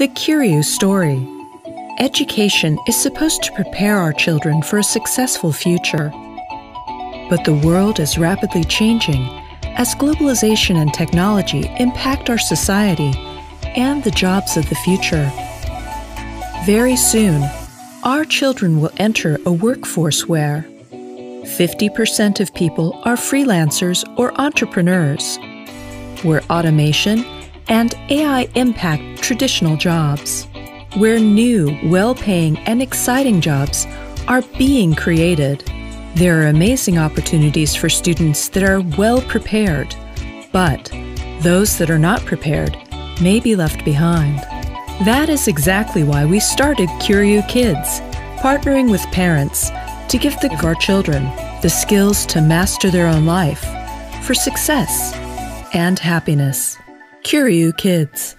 The CURIOO Story Education is supposed to prepare our children for a successful future. But the world is rapidly changing as globalization and technology impact our society and the jobs of the future. Very soon, our children will enter a workforce where 50% of people are freelancers or entrepreneurs, where automation and AI impact traditional jobs, where new, well paying, and exciting jobs are being created. There are amazing opportunities for students that are well prepared, but those that are not prepared may be left behind. That is exactly why we started CURIOO Kids, partnering with parents to give the, our children the skills to master their own life for success and happiness. CURIOO Kids.